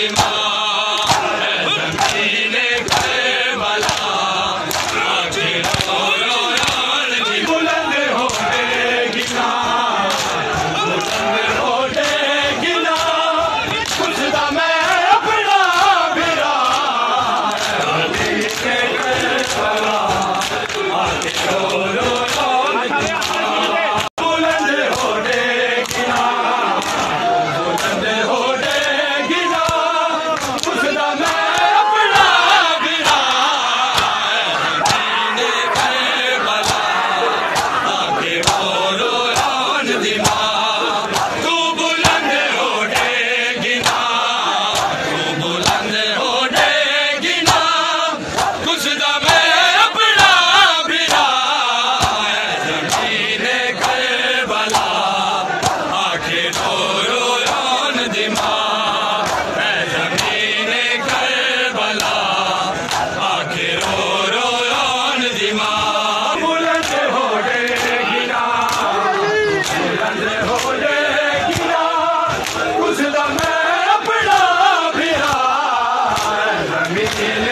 Fatima. Chile.